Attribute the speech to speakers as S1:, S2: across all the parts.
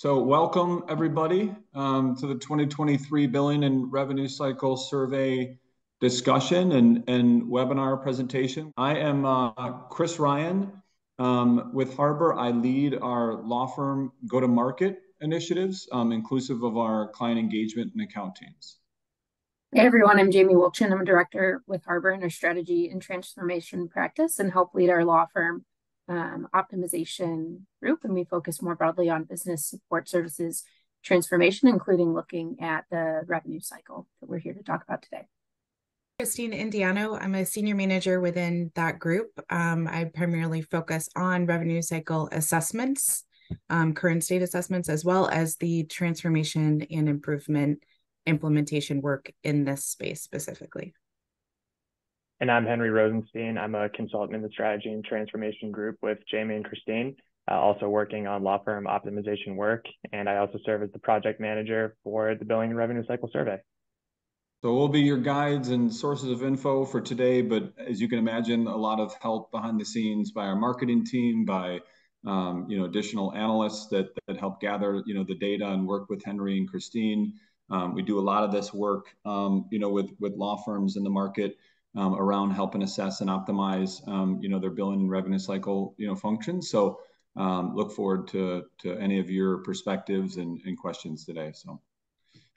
S1: So welcome everybody um, to the 2023 Billing and Revenue Cycle Survey discussion and, and webinar presentation. I am uh, Chris Ryan um, with Harbor. I lead our law firm go-to-market initiatives, um, inclusive of our client engagement and account teams.
S2: Hey everyone, I'm Jamie Wilchin. I'm a director with Harbor in our strategy and transformation practice and help lead our law firm um, optimization group. And we focus more broadly on business support services transformation, including looking at the revenue cycle that we're here to talk about today.
S3: Christine Indiano. I'm a senior manager within that group. Um, I primarily focus on revenue cycle assessments, um, current state assessments, as well as the transformation and improvement implementation work in this space specifically.
S4: And I'm Henry Rosenstein. I'm a consultant in the strategy and transformation group with Jamie and Christine, uh, also working on law firm optimization work. And I also serve as the project manager for the billing and revenue cycle survey.
S1: So we'll be your guides and sources of info for today, but as you can imagine, a lot of help behind the scenes by our marketing team, by um, you know additional analysts that that help gather you know the data and work with Henry and Christine. Um, we do a lot of this work um, you know with with law firms in the market um, around helping assess and optimize um, you know their billing and revenue cycle you know functions. So um, look forward to to any of your perspectives and, and questions today. So.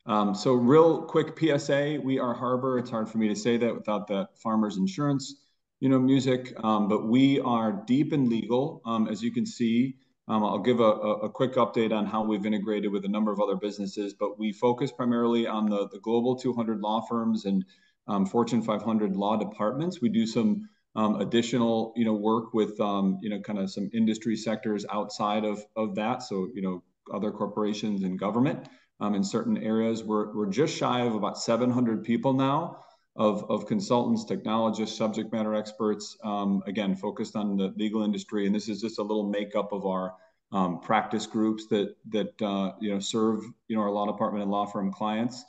S1: Um, so real quick PSA, we are Harbor. It's hard for me to say that without the farmers insurance, you know, music, um, but we are deep in legal. Um, as you can see, I'll give a, a, quick update on how we've integrated with a number of other businesses, but we focus primarily on the, the global 200 law firms and um, Fortune 500 law departments. We do some um, additional, you know, work with, you know, kind of some industry sectors outside of, of that. So, you know, other corporations and government um, in certain areas. We're, we're just shy of about 700 people now of, of consultants, technologists, subject matter experts, um, again, focused on the legal industry. And this is just a little makeup of our um, practice groups that, that uh, you know, serve you know, our law department and law firm clients.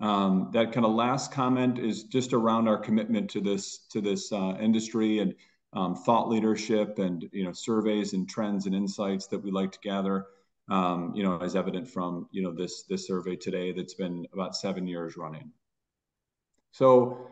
S1: Um, that kind of last comment is just around our commitment to this to this uh, industry and um, thought leadership and you know surveys and trends and insights that we like to gather um, you know, as evident from, you know, this, this survey today that's been about seven years running. So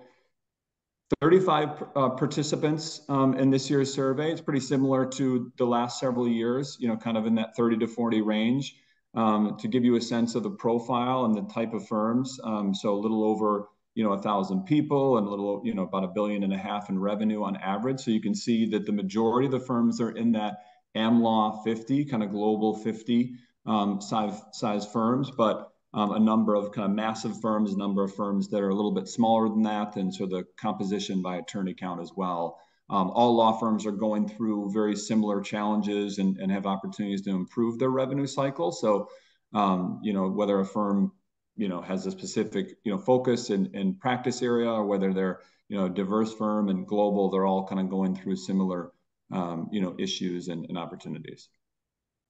S1: 35 uh, participants um, in this year's survey. It's pretty similar to the last several years, you know, kind of in that 30 to 40 range. Um, to give you a sense of the profile and the type of firms. Um, so a little over, you know, a thousand people and a little, you know, about a billion and a half in revenue on average. So you can see that the majority of the firms are in that AmLaw 50, kind of global 50 um, size, size firms, but um, a number of kind of massive firms, a number of firms that are a little bit smaller than that, and so the composition by attorney count as well. Um, all law firms are going through very similar challenges and, and have opportunities to improve their revenue cycle. So, um, you know, whether a firm, you know, has a specific, you know, focus in, in practice area or whether they're, you know, diverse firm and global, they're all kind of going through similar um, you know, issues and, and opportunities.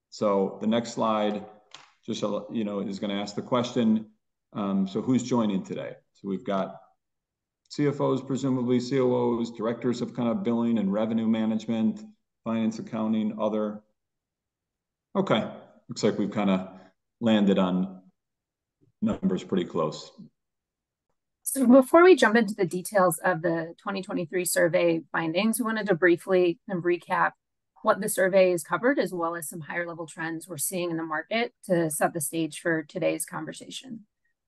S1: So the next slide just, you know, is going to ask the question, um, so who's joining today? So we've got CFOs, presumably COOs, directors of kind of billing and revenue management, finance, accounting, other. Okay, looks like we've kind of landed on numbers pretty close.
S2: So before we jump into the details of the 2023 survey findings, we wanted to briefly recap what the survey has covered, as well as some higher level trends we're seeing in the market to set the stage for today's conversation.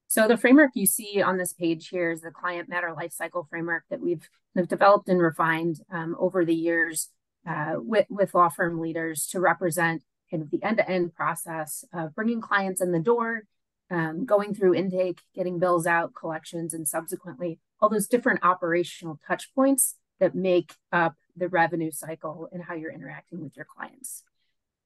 S2: So the framework you see on this page here is the client matter lifecycle framework that we've developed and refined um, over the years uh, with, with law firm leaders to represent kind of the end-to-end process of bringing clients in the door um, going through intake, getting bills out, collections, and subsequently all those different operational touch points that make up the revenue cycle and how you're interacting with your clients.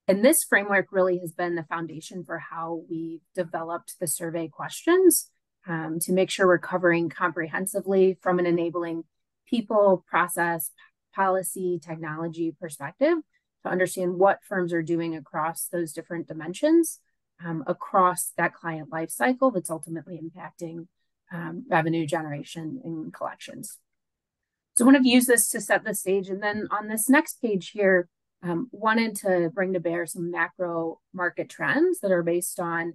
S2: And this framework really has been the foundation for how we developed the survey questions um, to make sure we're covering comprehensively from an enabling people, process, policy, technology perspective to understand what firms are doing across those different dimensions um, across that client life cycle that's ultimately impacting um, revenue generation and collections. So I want to use this to set the stage. And then on this next page here, um, wanted to bring to bear some macro market trends that are based on,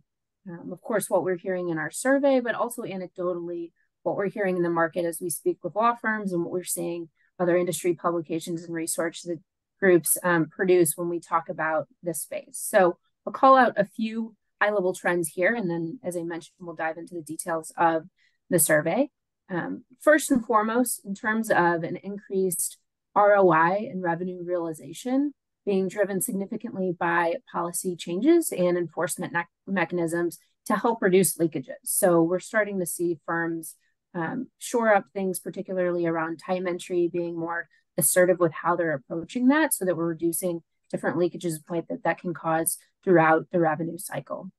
S2: um, of course, what we're hearing in our survey, but also anecdotally what we're hearing in the market as we speak with law firms and what we're seeing other industry publications and research that groups um, produce when we talk about this space. So I'll call out a few high level trends here, and then, as I mentioned, we'll dive into the details of the survey. Um, first and foremost, in terms of an increased ROI and revenue realization being driven significantly by policy changes and enforcement me mechanisms to help reduce leakages. So we're starting to see firms um, shore up things, particularly around time entry, being more assertive with how they're approaching that so that we're reducing different leakages point that that can cause throughout the revenue cycle.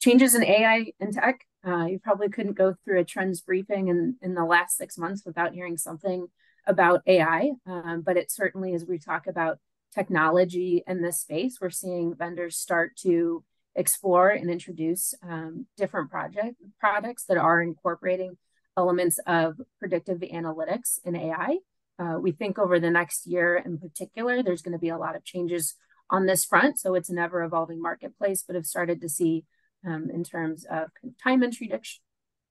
S2: Changes in AI and tech. Uh, you probably couldn't go through a trends briefing in, in the last six months without hearing something about AI, um, but it certainly, as we talk about technology in this space, we're seeing vendors start to explore and introduce um, different project products that are incorporating elements of predictive analytics and AI. Uh, we think over the next year in particular, there's going to be a lot of changes on this front. So it's an ever evolving marketplace, but have started to see um, in terms of time entry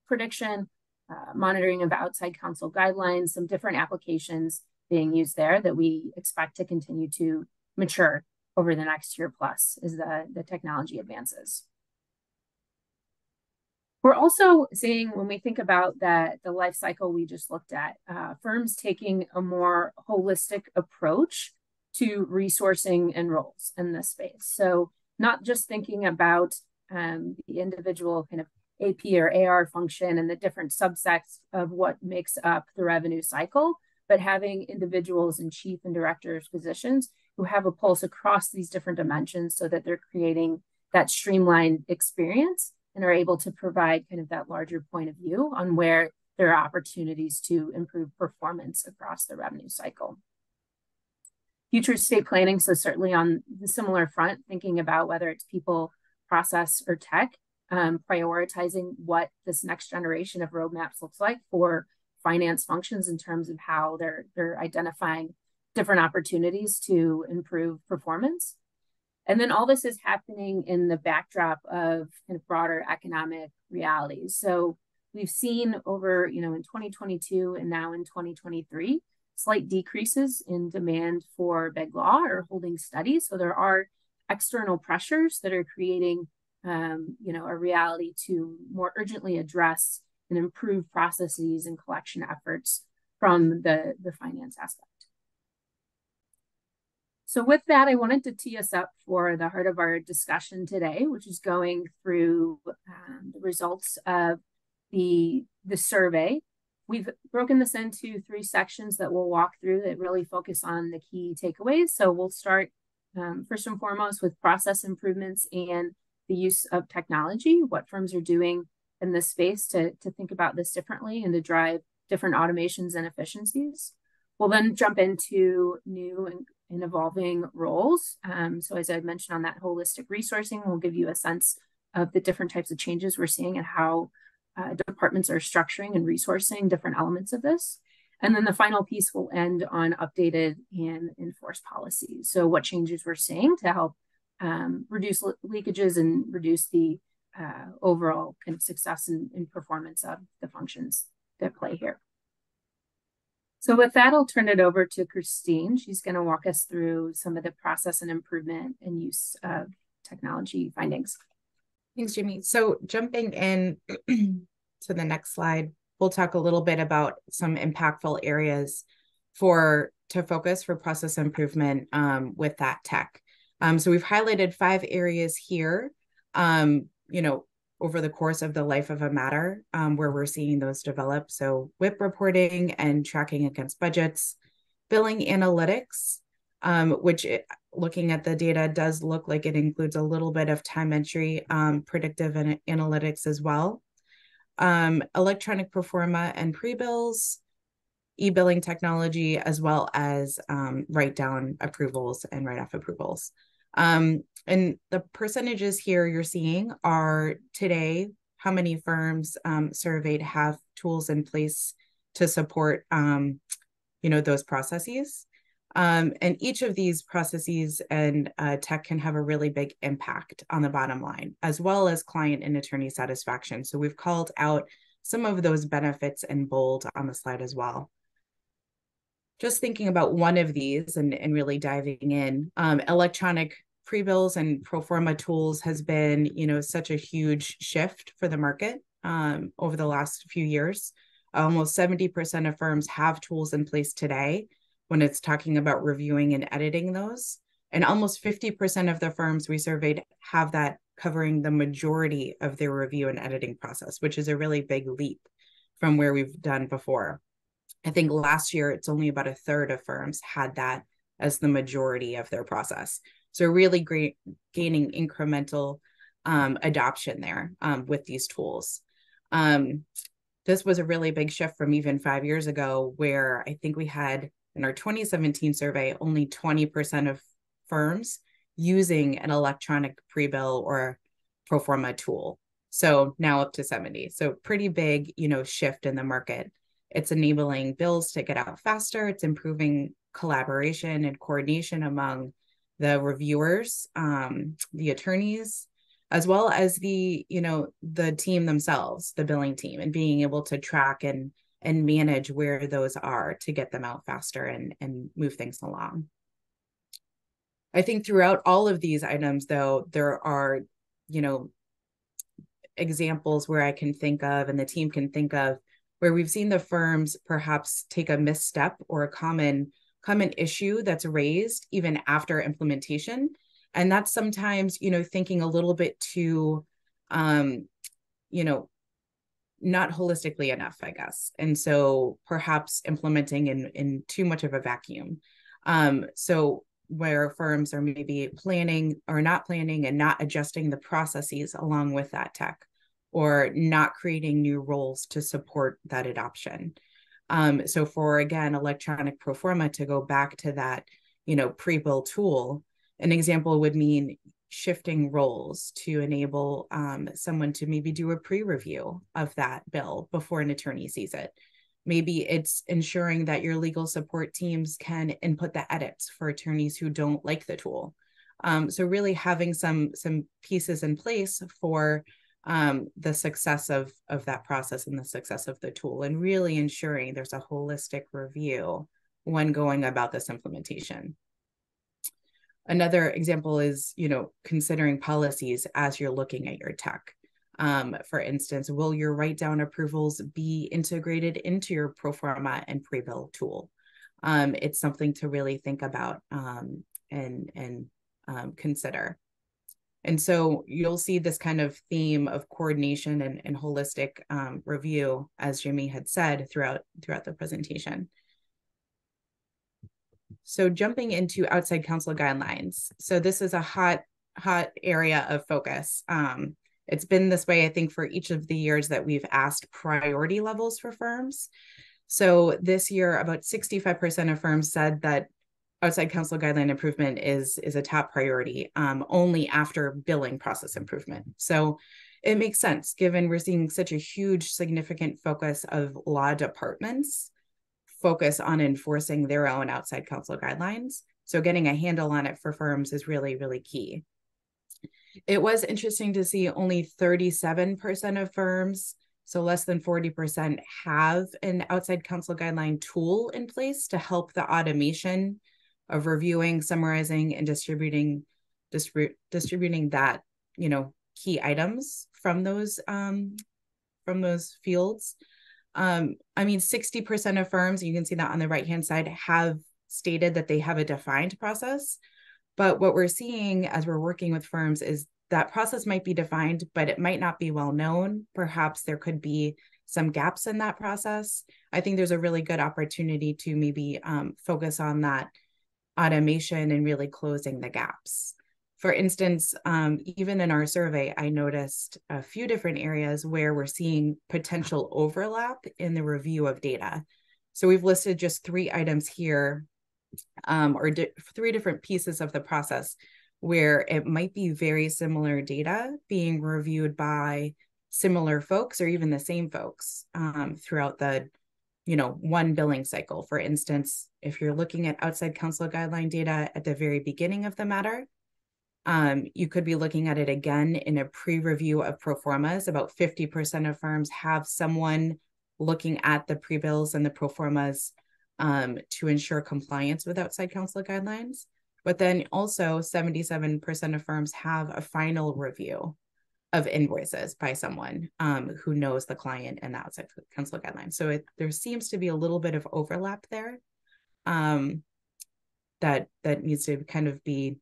S2: prediction, uh, monitoring of outside counsel guidelines, some different applications being used there that we expect to continue to mature over the next year plus as the, the technology advances. We're also seeing when we think about that the life cycle we just looked at, uh, firms taking a more holistic approach to resourcing and roles in this space. So not just thinking about um, the individual kind of AP or AR function and the different subsets of what makes up the revenue cycle, but having individuals in chief and directors positions who have a pulse across these different dimensions so that they're creating that streamlined experience and are able to provide kind of that larger point of view on where there are opportunities to improve performance across the revenue cycle. Future state planning, so certainly on the similar front, thinking about whether it's people, process, or tech, um, prioritizing what this next generation of roadmaps looks like for finance functions in terms of how they're they're identifying different opportunities to improve performance. And then all this is happening in the backdrop of kind of broader economic realities. So we've seen over, you know, in 2022 and now in 2023, slight decreases in demand for big law or holding steady. So there are external pressures that are creating um, you know, a reality to more urgently address and improve processes and collection efforts from the, the finance aspect. So with that, I wanted to tee us up for the heart of our discussion today, which is going through um, the results of the, the survey. We've broken this into three sections that we'll walk through that really focus on the key takeaways. So we'll start um, first and foremost with process improvements and the use of technology, what firms are doing in this space to, to think about this differently and to drive different automations and efficiencies. We'll then jump into new and, and evolving roles. Um, so as I mentioned on that holistic resourcing, we'll give you a sense of the different types of changes we're seeing and how uh, departments are structuring and resourcing different elements of this. And then the final piece will end on updated and enforced policies. So what changes we're seeing to help um, reduce le leakages and reduce the uh, overall kind of success and, and performance of the functions that play here. So with that, I'll turn it over to Christine. She's going to walk us through some of the process and improvement and use of technology findings.
S3: Thanks, Jimmy. So jumping in to the next slide, we'll talk a little bit about some impactful areas for to focus for process improvement um, with that tech. Um, so we've highlighted five areas here, um, you know, over the course of the life of a matter um, where we're seeing those develop. So WIP reporting and tracking against budgets, billing analytics, um, which it, looking at the data does look like it includes a little bit of time entry, um, predictive and analytics as well. Um, electronic proforma and pre-bills, e-billing technology, as well as um, write down approvals and write off approvals. Um, and the percentages here you're seeing are today, how many firms um, surveyed have tools in place to support, um, you know, those processes. Um, and each of these processes and uh, tech can have a really big impact on the bottom line, as well as client and attorney satisfaction. So we've called out some of those benefits in bold on the slide as well. Just thinking about one of these and, and really diving in, um, electronic pre-bills and pro forma tools has been, you know, such a huge shift for the market um, over the last few years. Almost 70% of firms have tools in place today when it's talking about reviewing and editing those. And almost 50% of the firms we surveyed have that covering the majority of their review and editing process, which is a really big leap from where we've done before. I think last year it's only about a third of firms had that as the majority of their process. So really great gaining incremental um, adoption there um, with these tools. Um, this was a really big shift from even five years ago, where I think we had in our 2017 survey, only 20% of firms using an electronic pre-bill or pro forma tool. So now up to 70. So pretty big, you know, shift in the market. It's enabling bills to get out faster. It's improving collaboration and coordination among the reviewers, um, the attorneys, as well as the, you know, the team themselves, the billing team, and being able to track and and manage where those are to get them out faster and, and move things along. I think throughout all of these items, though, there are, you know, examples where I can think of and the team can think of where we've seen the firms perhaps take a misstep or a common common issue that's raised even after implementation and that's sometimes you know thinking a little bit too um you know not holistically enough, I guess. And so perhaps implementing in, in too much of a vacuum. Um, so where firms are maybe planning or not planning and not adjusting the processes along with that tech or not creating new roles to support that adoption. Um, so for again, electronic pro forma to go back to that, you know, pre-bill tool, an example would mean shifting roles to enable um, someone to maybe do a pre-review of that bill before an attorney sees it maybe it's ensuring that your legal support teams can input the edits for attorneys who don't like the tool um, so really having some some pieces in place for um, the success of of that process and the success of the tool and really ensuring there's a holistic review when going about this implementation Another example is, you know, considering policies as you're looking at your tech. Um, for instance, will your write down approvals be integrated into your pro forma and pre-bill tool? Um, it's something to really think about um, and and um, consider. And so you'll see this kind of theme of coordination and, and holistic um, review, as Jimmy had said throughout throughout the presentation. So jumping into outside counsel guidelines. So this is a hot, hot area of focus. Um, it's been this way, I think, for each of the years that we've asked priority levels for firms. So this year, about 65% of firms said that outside counsel guideline improvement is is a top priority um, only after billing process improvement. So it makes sense given we're seeing such a huge significant focus of law departments focus on enforcing their own outside counsel guidelines. So getting a handle on it for firms is really, really key. It was interesting to see only 37% of firms, so less than 40%, have an outside counsel guideline tool in place to help the automation of reviewing, summarizing, and distributing distrib- distributing that, you know, key items from those um, from those fields. Um, I mean, 60% of firms, you can see that on the right hand side, have stated that they have a defined process. But what we're seeing as we're working with firms is that process might be defined, but it might not be well known. Perhaps there could be some gaps in that process. I think there's a really good opportunity to maybe um, focus on that automation and really closing the gaps for instance, um, even in our survey, I noticed a few different areas where we're seeing potential overlap in the review of data. So we've listed just three items here, um, or di three different pieces of the process where it might be very similar data being reviewed by similar folks or even the same folks um, throughout the you know, one billing cycle. For instance, if you're looking at outside counsel guideline data at the very beginning of the matter, um, you could be looking at it again in a pre-review of pro formas. About 50% of firms have someone looking at the pre-bills and the pro formas um, to ensure compliance with outside counsel guidelines. But then also 77% of firms have a final review of invoices by someone um, who knows the client and the outside counsel guidelines. So it, there seems to be a little bit of overlap there um, that that needs to kind of be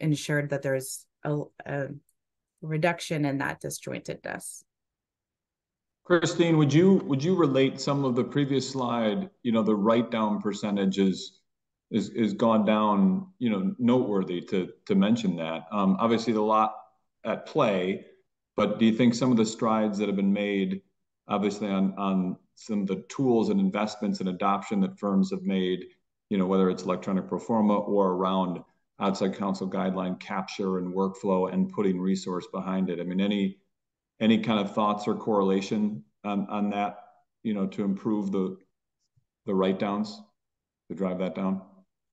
S3: ensured that there's a, a reduction in that disjointedness.
S1: Christine, would you would you relate some of the previous slide? You know, the write down percentages is is gone down. You know, noteworthy to to mention that. Um, obviously, a lot at play, but do you think some of the strides that have been made, obviously on on some of the tools and investments and adoption that firms have made, you know, whether it's electronic pro forma or around outside counsel guideline capture and workflow and putting resource behind it. I mean, any any kind of thoughts or correlation on on that, you know, to improve the the write downs to drive that down?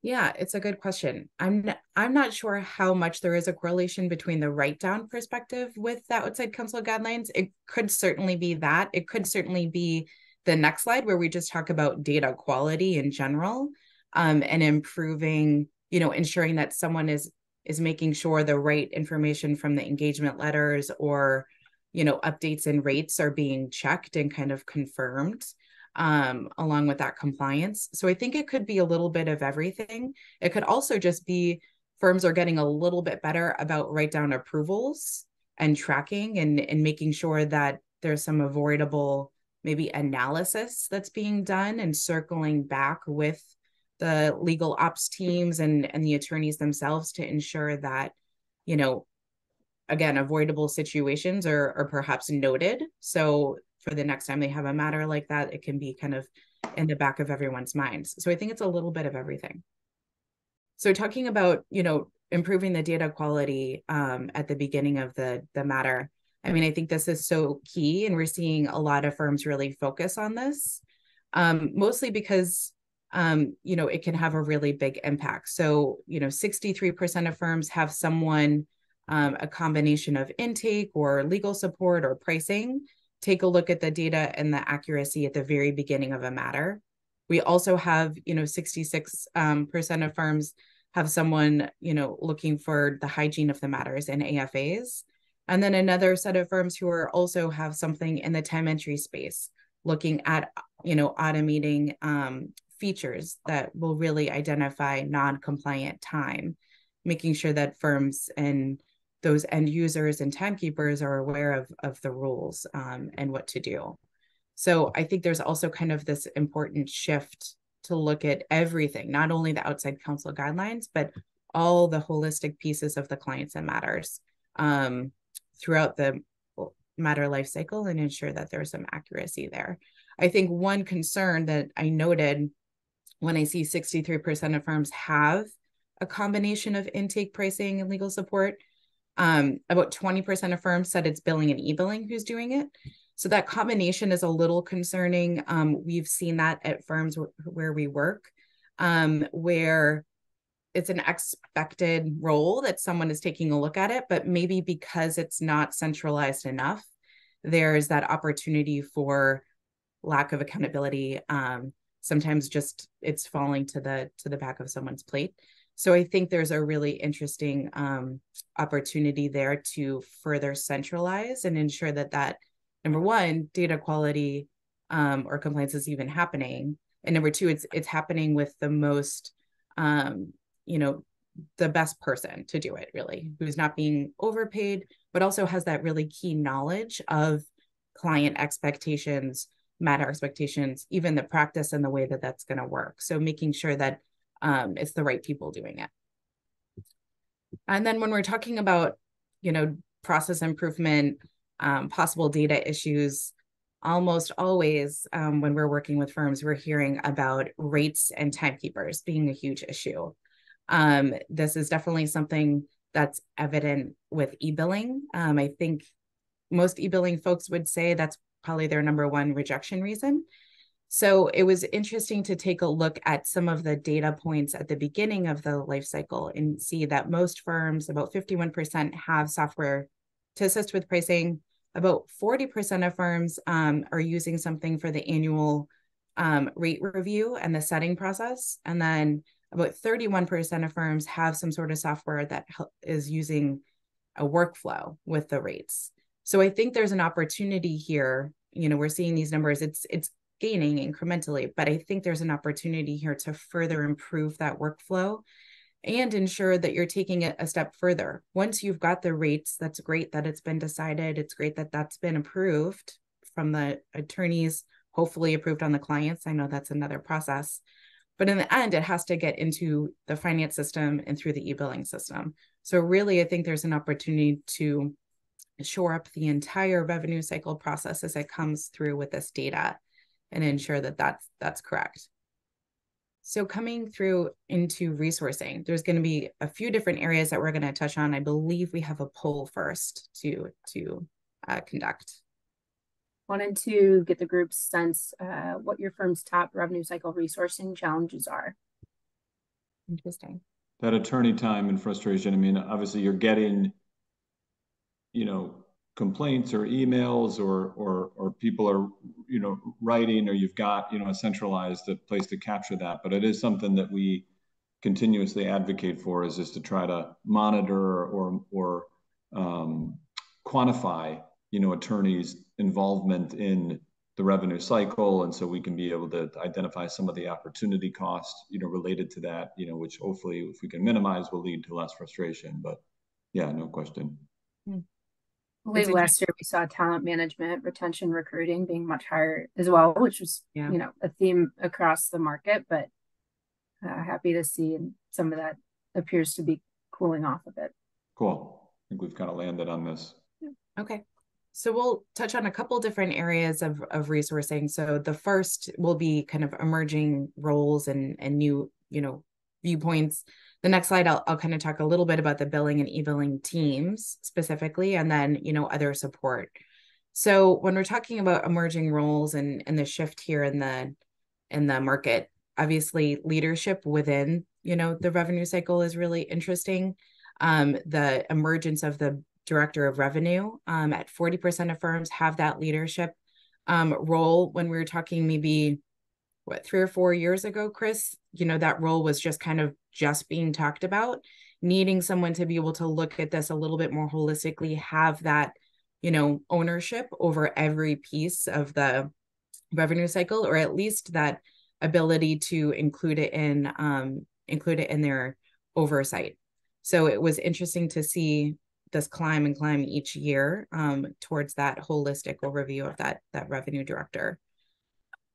S3: Yeah, it's a good question. I'm not, I'm not sure how much there is a correlation between the write down perspective with the outside counsel guidelines. It could certainly be that. It could certainly be the next slide where we just talk about data quality in general um, and improving, you know, ensuring that someone is is making sure the right information from the engagement letters or you know updates and rates are being checked and kind of confirmed um, along with that compliance. So I think it could be a little bit of everything. It could also just be firms are getting a little bit better about write down approvals and tracking and, and making sure that there's some avoidable maybe analysis that's being done and circling back with the legal ops teams and, and the attorneys themselves to ensure that, you know, again, avoidable situations are, are perhaps noted. So for the next time they have a matter like that, it can be kind of in the back of everyone's minds. So I think it's a little bit of everything. So talking about, you know, improving the data quality um, at the beginning of the the matter, I mean, I think this is so key, and we're seeing a lot of firms really focus on this, um, mostly because um, you know it can have a really big impact. So you know, 63% of firms have someone um, a combination of intake or legal support or pricing take a look at the data and the accuracy at the very beginning of a matter. We also have, you know, 66 um, percent of firms have someone, you know, looking for the hygiene of the matters in AFAs. And then another set of firms who are also have something in the time entry space, looking at, you know, automating um, features that will really identify non-compliant time, making sure that firms and those end users and timekeepers are aware of, of the rules um, and what to do. So I think there's also kind of this important shift to look at everything, not only the outside counsel guidelines, but all the holistic pieces of the clients and matters um, throughout the matter life cycle and ensure that there's some accuracy there. I think one concern that I noted when I see 63% of firms have a combination of intake pricing and legal support um, about 20% of firms said it's billing and e-billing who's doing it. So that combination is a little concerning. Um, we've seen that at firms where we work, um, where it's an expected role that someone is taking a look at it, but maybe because it's not centralized enough, there's that opportunity for lack of accountability. Um, sometimes just it's falling to the to the back of someone's plate. So I think there's a really interesting um, opportunity there to further centralize and ensure that that number one, data quality um, or compliance is even happening, and number two, it's it's happening with the most, um, you know, the best person to do it really, who's not being overpaid, but also has that really key knowledge of client expectations, matter expectations, even the practice and the way that that's going to work. So making sure that um, it's the right people doing it. And then when we're talking about, you know, process improvement, um, possible data issues, almost always um, when we're working with firms, we're hearing about rates and timekeepers being a huge issue. Um, this is definitely something that's evident with e-billing. Um, I think most e-billing folks would say that's probably their number one rejection reason So it was interesting to take a look at some of the data points at the beginning of the life cycle and see that most firms, about 51%, have software to assist with pricing. About 40% of firms um, are using something for the annual um, rate review and the setting process. And then about 31% of firms have some sort of software that is using a workflow with the rates. So I think there's an opportunity here. You know, we're seeing these numbers. It's it's gaining incrementally, but I think there's an opportunity here to further improve that workflow and ensure that you're taking it a step further. Once you've got the rates, that's great that it's been decided. It's great that that's been approved from the attorneys, hopefully approved on the clients. I know that's another process. But in the end, it has to get into the finance system and through the e billing system. So, really, I think there's an opportunity to shore up the entire revenue cycle process as it comes through with this data and ensure that that's that's correct. So coming through into resourcing, there's going to be a few different areas that we're going to touch on. I believe we have a poll first to to uh, conduct.
S2: Wanted to get the group's sense uh, what your firm's top revenue cycle resourcing challenges are.
S3: Interesting.
S1: That attorney time and frustration. I mean, obviously, you're getting, you know, complaints or emails or or or people are you know writing or you've got you know a centralized place to capture that. But it is something that we continuously advocate for is just to try to monitor or or um, quantify you know attorneys involvement in the revenue cycle. And so we can be able to identify some of the opportunity costs you know related to that you know which hopefully if we can minimize will lead to less frustration. But yeah no question.
S2: Mm. Late last year, we saw talent management, retention, recruiting being much higher as well, which was yeah. you know a theme across the market. But uh, happy to see some of that appears to be cooling off a bit.
S1: Cool. I think we've kind of landed on this.
S3: Okay. So we'll touch on a couple different areas of, of resourcing. So the first will be kind of emerging roles and and new, you know, viewpoints the next slide I'll, I'll kind of talk a little bit about the billing and e-billing teams specifically and then you know other support. So when we're talking about emerging roles and and the shift here in the in the market obviously leadership within you know the revenue cycle is really interesting. Um, the emergence of the director of revenue um, at 40% of firms have that leadership um, role. When we were talking maybe what three or four years ago chris you know that role was just kind of just being talked about. Needing someone to be able to look at this a little bit more holistically have that you know ownership over every piece of the revenue cycle or at least that ability to include it in um, include it in their oversight. So it was interesting to see this climb and climb each year um, towards that holistic overview of that that revenue director.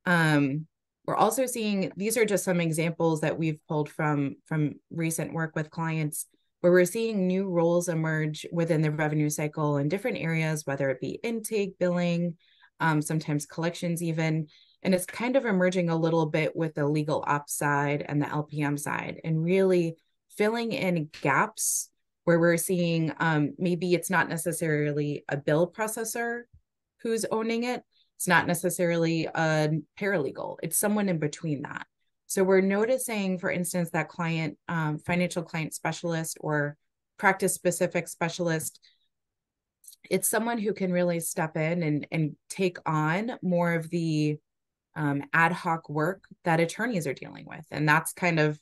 S3: Um, we're also seeing these are just some examples that we've pulled from from recent work with clients where we're seeing new roles emerge within the revenue cycle in different areas, whether it be intake, billing, um, sometimes collections, even. And it's kind of emerging a little bit with the legal ops side and the LPM side, and really filling in gaps where we're seeing um, maybe it's not necessarily a bill processor who's owning it, it's not necessarily a paralegal, it's someone in between that. So we're noticing, for instance, that client, um, financial client specialist or practice specific specialist, it's someone who can really step in and, and take on more of the um, ad hoc work that attorneys are dealing with. And that's kind of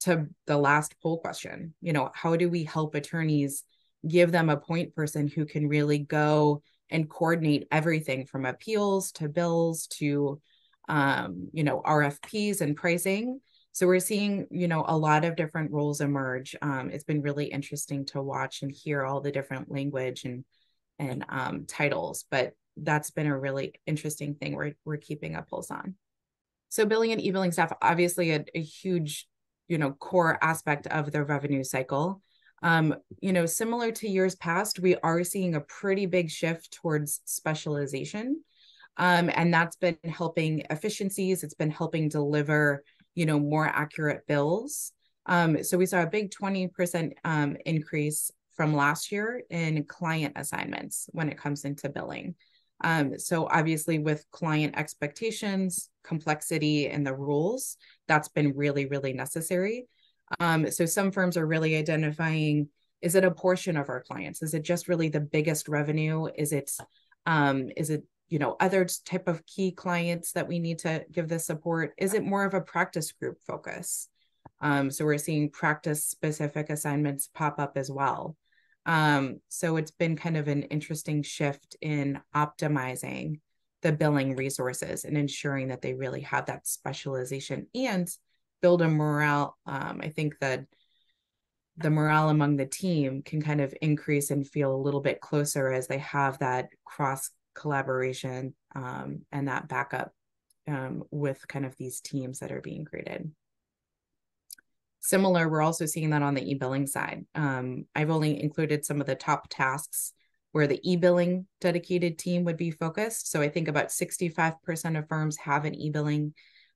S3: to the last poll question, you know, how do we help attorneys give them a point person who can really go and coordinate everything from appeals to bills to um, you know rfps and pricing. So we're seeing you know a lot of different roles emerge. Um, it's been really interesting to watch and hear all the different language and and um, titles but that's been a really interesting thing we're, we're keeping a pulse on. So billing and e-billing staff obviously a, a huge you know core aspect of the revenue cycle um, you know, similar to years past, we are seeing a pretty big shift towards specialization. Um, and that's been helping efficiencies. It's been helping deliver, you know, more accurate bills. Um, so we saw a big 20% um, increase from last year in client assignments when it comes into billing. Um, so obviously with client expectations, complexity, and the rules, that's been really, really necessary. Um, so some firms are really identifying, is it a portion of our clients? Is it just really the biggest revenue? Is it, um, is it, you know, other type of key clients that we need to give the support? Is it more of a practice group focus? Um, so we're seeing practice specific assignments pop up as well. Um, so it's been kind of an interesting shift in optimizing the billing resources and ensuring that they really have that specialization and build a morale. Um, I think that the morale among the team can kind of increase and feel a little bit closer as they have that cross collaboration um, and that backup um, with kind of these teams that are being created. Similar, we're also seeing that on the e-billing side. Um, I've only included some of the top tasks where the e-billing dedicated team would be focused. So I think about 65% of firms have an e-billing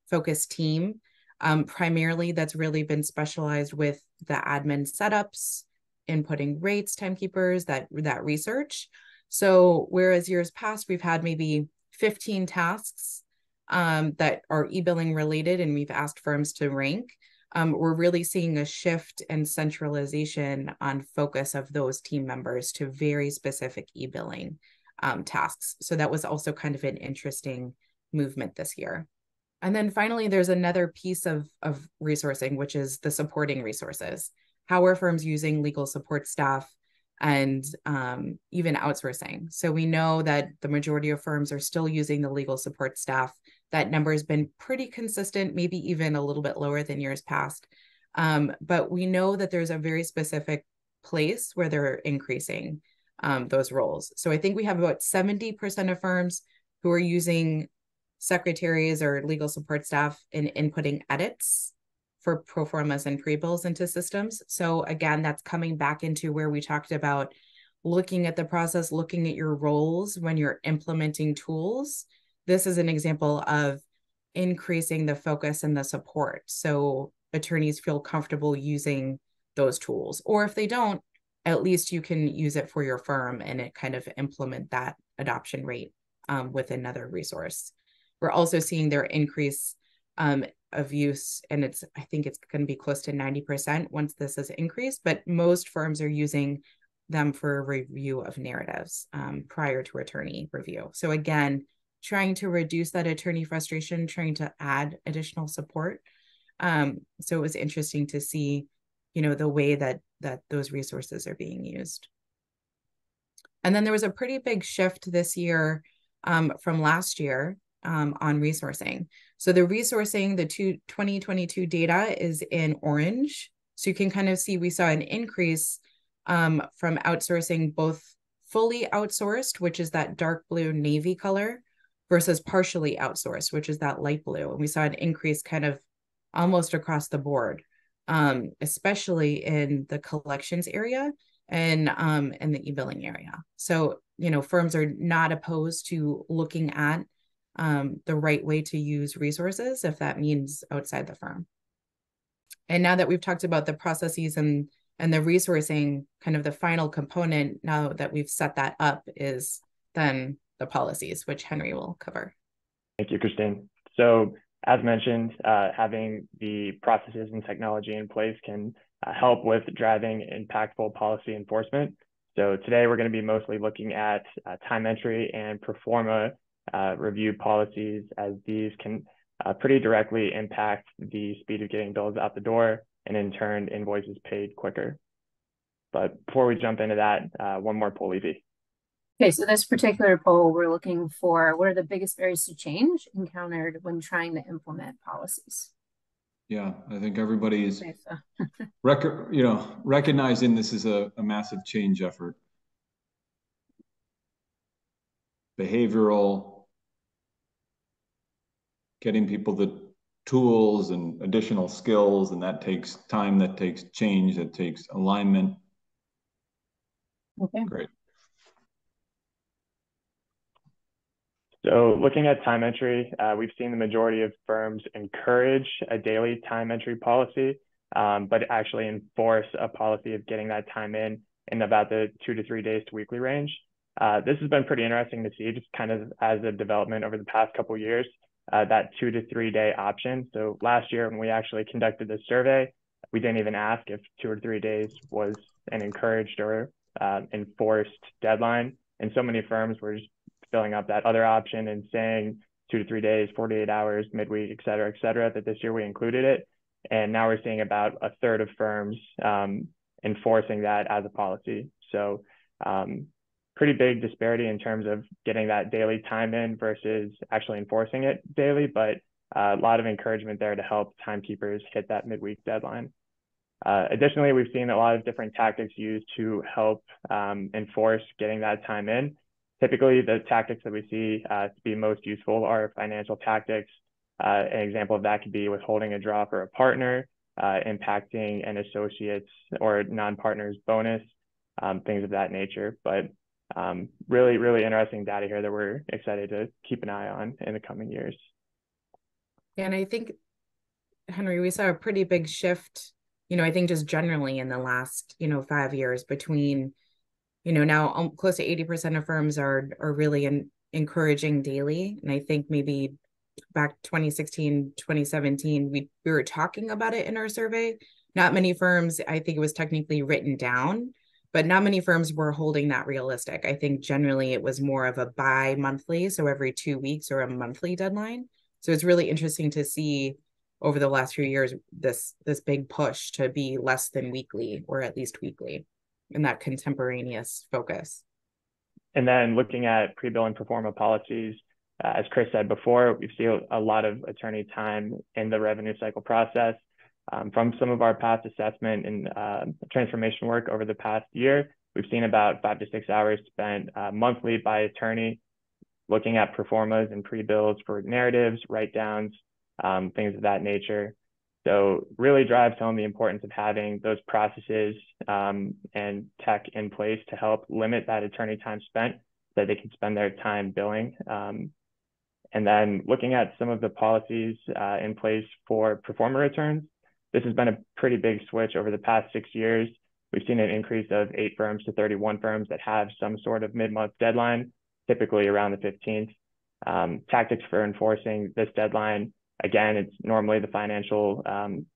S3: focused team. Um, primarily, that's really been specialized with the admin setups, inputting rates, timekeepers, that that research. So whereas years past we've had maybe 15 tasks um, that are e-billing related, and we've asked firms to rank um, we're really seeing a shift and centralization on focus of those team members to very specific e-billing um, tasks. So that was also kind of an interesting movement this year. And then finally, there's another piece of, of resourcing, which is the supporting resources. How are firms using legal support staff and um, even outsourcing? So we know that the majority of firms are still using the legal support staff that number has been pretty consistent, maybe even a little bit lower than years past. Um, but we know that there's a very specific place where they're increasing um, those roles. So I think we have about 70% of firms who are using secretaries or legal support staff in inputting edits for pro formas and pre-bills into systems. So again, that's coming back into where we talked about looking at the process, looking at your roles when you're implementing tools this is an example of increasing the focus and the support so attorneys feel comfortable using those tools or if they don't at least you can use it for your firm and it kind of implement that adoption rate um, with another resource we're also seeing their increase um, of use and it's i think it's going to be close to 90% once this is increased but most firms are using them for review of narratives um, prior to attorney review so again trying to reduce that attorney frustration, trying to add additional support. Um, so it was interesting to see, you know, the way that that those resources are being used. And then there was a pretty big shift this year um, from last year um, on resourcing. So the resourcing, the two, 2022 data is in orange. So you can kind of see we saw an increase um, from outsourcing both fully outsourced, which is that dark blue navy color, versus partially outsourced, which is that light blue. And we saw an increase kind of almost across the board, um, especially in the collections area and um, in the e-billing area. So, you know, firms are not opposed to looking at um, the right way to use resources if that means outside the firm. And now that we've talked about the processes and and the resourcing, kind of the final component now that we've set that up is then the policies, which Henry will cover.
S4: Thank you, Christine. So as mentioned, uh, having the processes and technology in place can uh, help with driving impactful policy enforcement. So today we're going to be mostly looking at uh, time entry and pro forma uh, review policies as these can uh, pretty directly impact the speed of getting bills out the door and in turn invoices paid quicker. But before we jump into that, uh, one more poll, Evie.
S2: Okay, so this particular poll, we're looking for what are the biggest barriers to change encountered when trying to implement policies?
S1: Yeah, I think everybody is rec- you know, recognizing this is a, a massive change effort. Behavioral, getting people the tools and additional skills, and that takes time, that takes change, that takes alignment.
S2: Okay.
S1: Great.
S4: So looking at time entry, uh, we've seen the majority of firms encourage a daily time entry policy, um, but actually enforce a policy of getting that time in in about the two to three days to weekly range. Uh, this has been pretty interesting to see, just kind of as a development over the past couple years. Uh, that two to three day option. So last year when we actually conducted this survey, we didn't even ask if two or three days was an encouraged or uh, enforced deadline. And so many firms were just filling up that other option and saying two to three days, 48 hours, midweek, et cetera, et cetera, that this year we included it. And now we're seeing about a third of firms um, enforcing that as a policy. So um, pretty big disparity in terms of getting that daily time in versus actually enforcing it daily, but uh, a lot of encouragement there to help timekeepers hit that midweek deadline. Uh, additionally, we've seen a lot of different tactics used to help um, enforce getting that time in. Typically, the tactics that we see uh, to be most useful are financial tactics. Uh, an example of that could be withholding a draw for a partner, uh, impacting an associate's or non-partner's bonus, um, things of that nature. But um, really, really interesting data here that we're excited to keep an eye on in the coming years.
S3: And I think, Henry, we saw a pretty big shift, you know, I think just generally in the last, you know, five years between, you know, now um, close to 80% of firms are are really in, encouraging daily. And I think maybe back 2016, 2017, we, we were talking about it in our survey. Not many firms, I think it was technically written down, but not many firms were holding that realistic. I think generally it was more of a bi monthly, so every two weeks or a monthly deadline. So it's really interesting to see over the last few years this this big push to be less than weekly or at least weekly in that contemporaneous focus.
S4: And then looking at pre-bill and pro forma policies, uh, as Chris said before, we see a lot of attorney time in the revenue cycle process. Um, from some of our past assessment and uh, transformation work over the past year, we've seen about five to six hours spent uh, monthly by attorney looking at pro formas and pre-bills for narratives, write-downs, um, things of that nature. So really drives home the importance of having those processes um, and tech in place to help limit that attorney time spent so that they can spend their time billing. Um, and then looking at some of the policies uh, in place for pro forma returns, this has been a pretty big switch over the past six years. We've seen an increase of eight firms to 31 firms that have some sort of mid-month deadline, typically around the 15th. Um, tactics for enforcing this deadline, again, it's normally the financial um,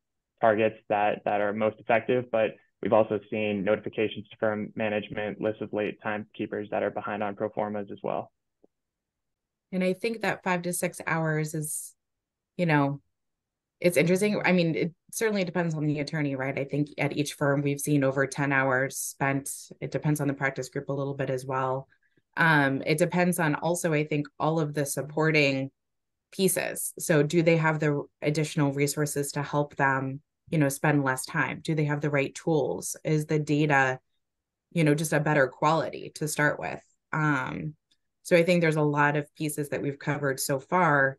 S4: targets that, that are most effective, but we've also seen notifications to firm management, lists of late timekeepers that are behind on pro formas as well.
S3: And I think that five to six hours is, you know, it's interesting. I mean, it certainly depends on the attorney, right? I think at each firm we've seen over 10 hours spent. It depends on the practice group a little bit as well. Um, it depends on also, I think, all of the supporting pieces. So do they have the additional resources to help them, you know, spend less time? Do they have the right tools? Is the data, you know, just a better quality to start with? Um, so I think there's a lot of pieces that we've covered so far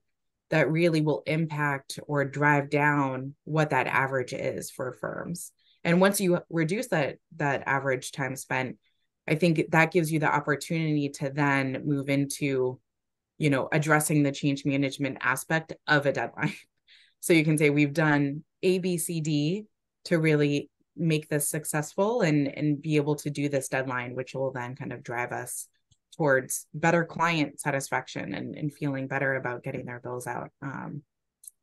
S3: that really will impact or drive down what that average is for firms. And once you reduce that that average time spent, I think that gives you the opportunity to then move into, you know, addressing the change management aspect of a deadline. So you can say we've done A, B, C, D to really make this successful and and be able to do this deadline, which will then kind of drive us towards better client satisfaction and, and feeling better about getting their bills out, um,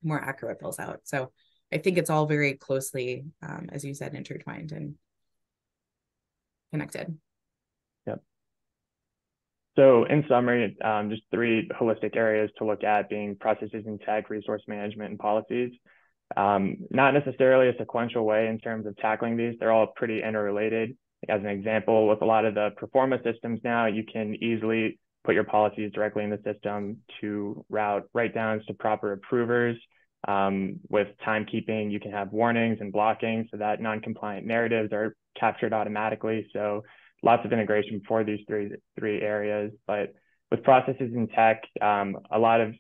S3: more accurate bills out. So I think it's all very closely, um, as you said, intertwined and connected.
S4: Yep. So in summary, um, just three holistic areas to look at being processes and tech, resource management, and policies. Um, not necessarily a sequential way in terms of tackling these. They're all pretty interrelated. As an example, with a lot of the pro forma systems now, you can easily put your policies directly in the system to route write downs to proper approvers. Um, with timekeeping, you can have warnings and blocking so that non-compliant narratives are captured automatically. So lots of integration for these three three areas. But with processes and tech, um, a lot of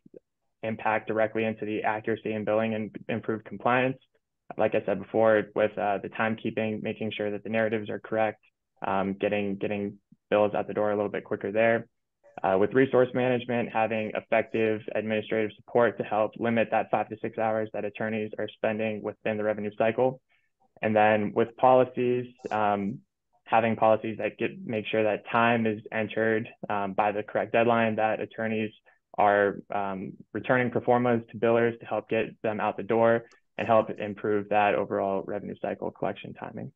S4: impact directly into the accuracy and billing and improved compliance like I said before, with uh, the timekeeping, making sure that the narratives are correct, um, getting getting bills out the door a little bit quicker there. Uh, with resource management, having effective administrative support to help limit that five to six hours that attorneys are spending within the revenue cycle. And then with policies, um, having policies that get make sure that time is entered um, by the correct deadline, that attorneys are um, returning pro formas to billers to help get them out the door and help improve that overall revenue cycle collection timing.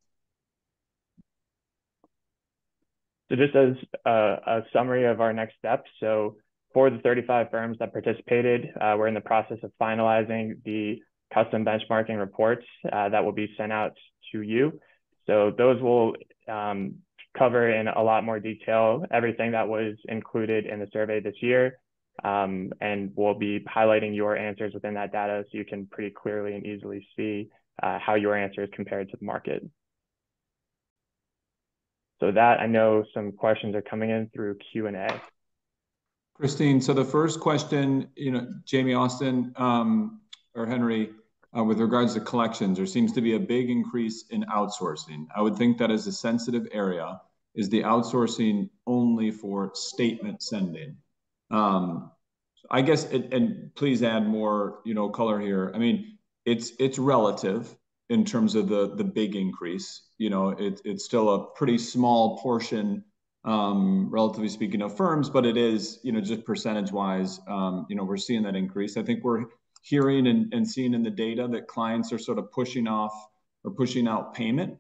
S4: So just as a, a summary of our next steps, so for the 35 firms that participated, uh, we're in the process of finalizing the custom benchmarking reports uh, that will be sent out to you. So those will um, cover in a lot more detail everything that was included in the survey this year. Um, and we'll be highlighting your answers within that data so you can pretty clearly and easily see uh, how your answer is compared to the market. So that I know some questions are coming in through Q&A.
S1: Christine, so the first question, you know, Jamie Austin um, or Henry, uh, with regards to collections, there seems to be a big increase in outsourcing. I would think that is a sensitive area. Is the outsourcing only for statement sending? Um, I guess, it, and please add more, you know, color here. I mean, it's it's relative in terms of the the big increase. You know, it, it's still a pretty small portion, um, relatively speaking, of firms, but it is, you know, just percentage wise, um, you know, we're seeing that increase. I think we're hearing and, and seeing in the data that clients are sort of pushing off or pushing out payment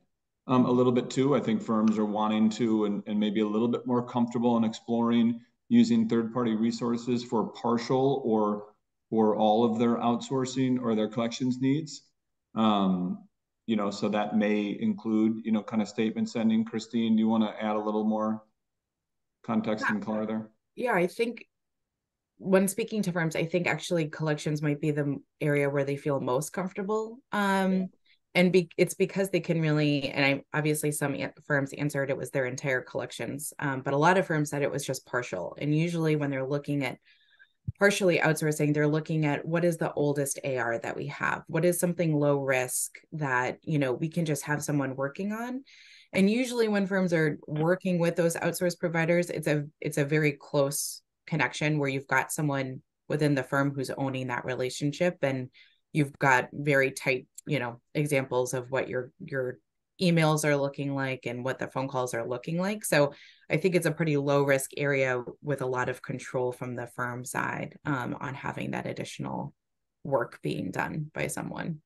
S1: um, a little bit too. I think firms are wanting to and, and maybe a little bit more comfortable in exploring using third-party resources for partial or or all of their outsourcing or their collections needs. Um, you know, so that may include, you know, kind of statement sending. Christine, do you want to add a little more context yeah. and color there?
S3: Yeah, I think when speaking to firms, I think actually collections might be the area where they feel most comfortable. Um, and be, it's because they can really and i obviously some firms answered it was their entire collections um, but a lot of firms said it was just partial. And usually when they're looking at partially outsourcing they're looking at what is the oldest ar that we have? What is something low risk that you know we can just have someone working on? And usually when firms are working with those outsourced providers it's a it's a very close connection where you've got someone within the firm who's owning that relationship and you've got very tight you know examples of what your your emails are looking like and what the phone calls are looking like so i think it's a pretty low risk area with a lot of control from the firm side um, on having that additional work being done by someone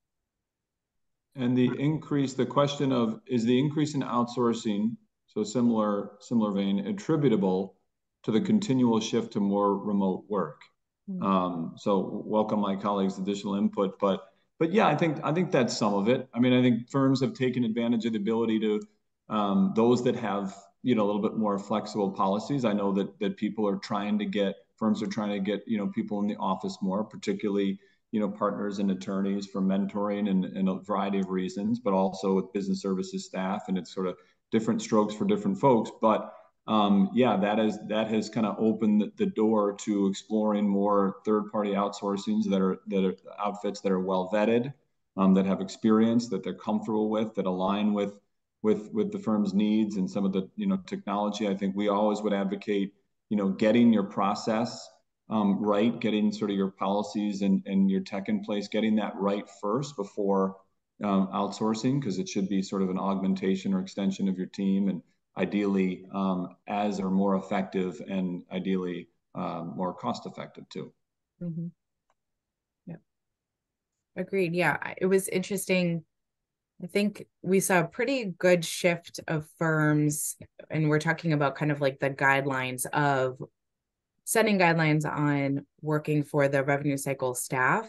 S1: and the increase the question of is the increase in outsourcing so similar similar vein attributable to the continual shift to more remote work. Um, so welcome my colleagues additional input but but yeah, I think I think that's some of it. I mean, I think firms have taken advantage of the ability to um, those that have you know a little bit more flexible policies. I know that that people are trying to get firms are trying to get you know people in the office more, particularly you know partners and attorneys for mentoring and, and a variety of reasons, but also with business services staff, and it's sort of different strokes for different folks. But um, yeah, that is that has kind of opened the, door to exploring more third-party outsourcings that are that are outfits that are well vetted, um, that have experience, that they're comfortable with, that align with with with the firm's needs and some of the you know technology. I think we always would advocate you know getting your process um, right, getting sort of your policies and and your tech in place, getting that right first before um, outsourcing because it should be sort of an augmentation or extension of your team and ideally um, as or more effective and ideally um, more cost effective too.
S3: Mm-hmm. Yeah. Agreed. Yeah. It was interesting. I think we saw a pretty good shift of firms, and we're talking about kind of like the guidelines of setting guidelines on working for the revenue cycle staff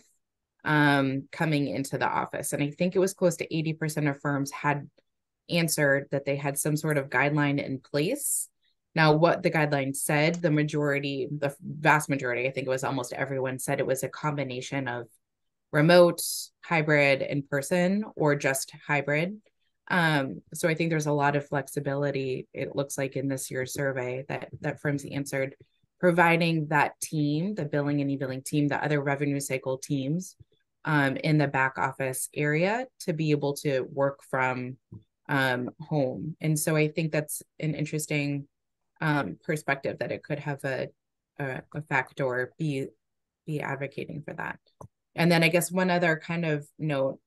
S3: um, coming into the office. And I think it was close to 80% of firms had answered that they had some sort of guideline in place. Now, what the guideline said, the majority, the vast majority, I think it was almost everyone said it was a combination of remote, hybrid, in person, or just hybrid. Um, so I think there's a lot of flexibility. It looks like in this year's survey that that firms answered, providing that team, the billing and e-billing team, the other revenue cycle teams, um, in the back office area to be able to work from um, home. And so I think that's an interesting um, perspective that it could have a, a, a factor be be advocating for that. And then I guess one other kind of note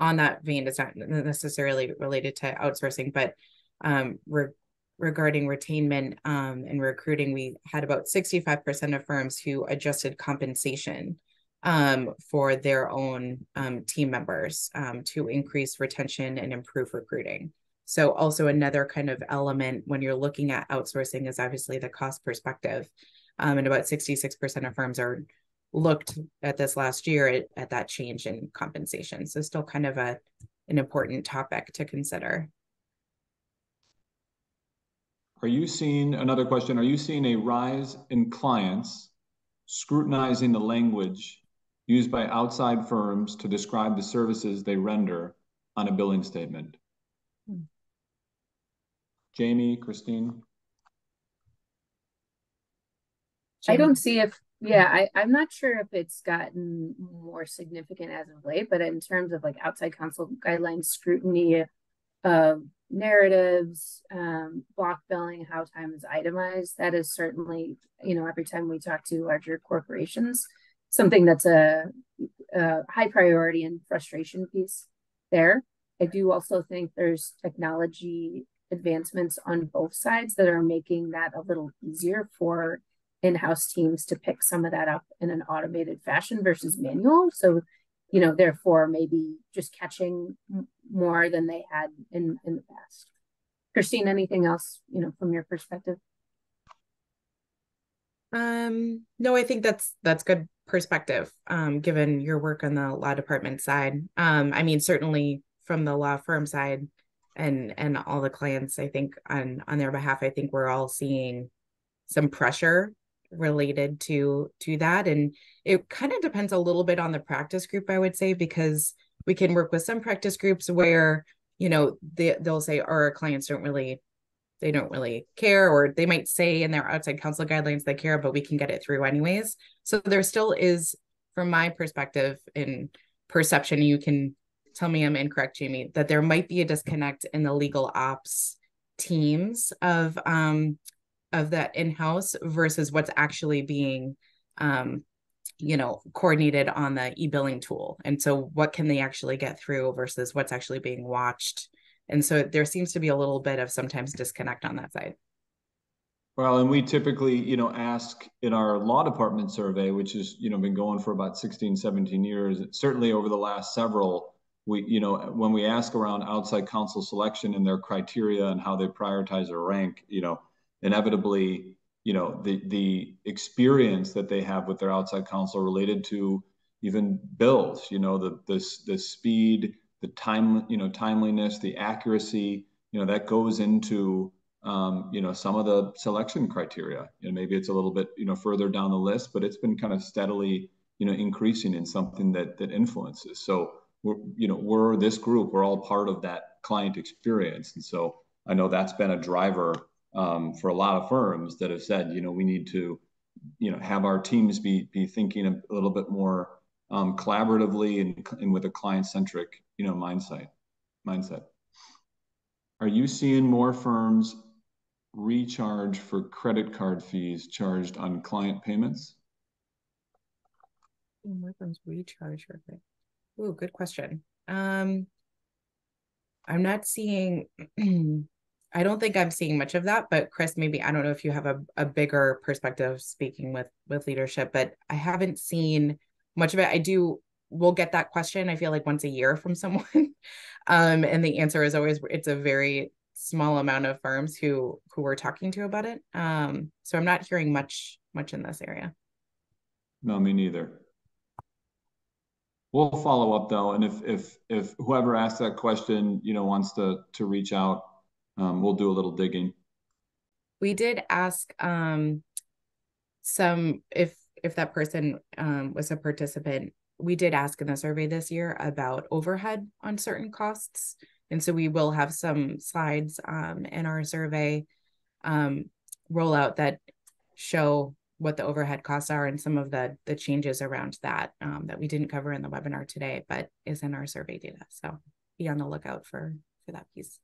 S3: on that vein, it's not necessarily related to outsourcing, but um, re regarding retainment um, and recruiting, we had about 65% of firms who adjusted compensation um, for their own um, team members um, to increase retention and improve recruiting. So also another kind of element when you're looking at outsourcing is obviously the cost perspective. Um, and about 66% of firms are looked at this last year at, at that change in compensation. So still kind of a an important topic to consider.
S1: Are you seeing another question? Are you seeing a rise in clients scrutinizing the language used by outside firms to describe the services they render on a billing statement? Hmm. Jamie, Christine?
S2: I don't see if, yeah, I, I'm not sure if it's gotten more significant as of late, but in terms of like outside counsel guidelines, scrutiny of narratives, um, block billing, how time is itemized, that is certainly, you know, every time we talk to larger corporations, something that's a, a high priority and frustration piece there. I do also think there's technology advancements on both sides that are making that a little easier for in-house teams to pick some of that up in an automated fashion versus manual. So, you know, therefore maybe just catching more than they had in in the past. Christine, anything else, you know, from your perspective?
S3: Um, no, I think that's that's good perspective, um, given your work on the law department side. Um, I mean, certainly from the law firm side and and all the clients, I think on on their behalf, I think we're all seeing some pressure related to to that. And it kind of depends a little bit on the practice group, I would say, because we can work with some practice groups where, you know, they they'll say our clients don't really they don't really care or they might say in their outside counsel guidelines they care but we can get it through anyways. So there still is from my perspective in perception you can tell me i'm incorrect jamie that there might be a disconnect in the legal ops teams of um of that in-house versus what's actually being um you know coordinated on the e-billing tool. And so what can they actually get through versus what's actually being watched and so there seems to be a little bit of sometimes disconnect on that side.
S1: Well, and we typically, you know, ask in our law department survey, which has, you know, been going for about 16, 17 years, certainly over the last several, we, you know, when we ask around outside counsel selection and their criteria and how they prioritize or rank, you know, inevitably, you know, the the experience that they have with their outside counsel related to even bills, you know, the the, the speed, the time, you know, timeliness, the accuracy, you know, that goes into, um, you know, some of the selection criteria. You know, maybe it's a little bit, you know, further down the list, but it's been kind of steadily, you know, increasing in something that that influences. So we're, you know, we're this group, we're all part of that client experience, and so I know that's been a driver um, for a lot of firms that have said, you know, we need to, you know, have our teams be be thinking a little bit more um, collaboratively and, and with a client centric you know mindset mindset. Are you seeing more firms recharge for credit card fees charged on client payments?
S3: More firms recharge for Ooh, good question. Um i'm not seeing I don't think I'm seeing much of that, but Chris, maybe I don't know if you have a, a bigger perspective speaking with with leadership, but I haven't seen much of it. I do we'll get that question i feel like once a year from someone. Um, and the answer is always it's a very small amount of firms who who we're talking to about it. Um, so i'm not hearing much much in this area.
S1: No me neither. We'll follow up though and if if if whoever asked that question you know wants to to reach out um, we'll do a little digging.
S3: We did ask um some if if that person um, was a participant we did ask in the survey this year about overhead on certain costs. And so we will have some slides um, in our survey um, rollout that show what the overhead costs are and some of the the changes around that um, that we didn't cover in the webinar today, but is in our survey data. So be on the lookout for for that piece.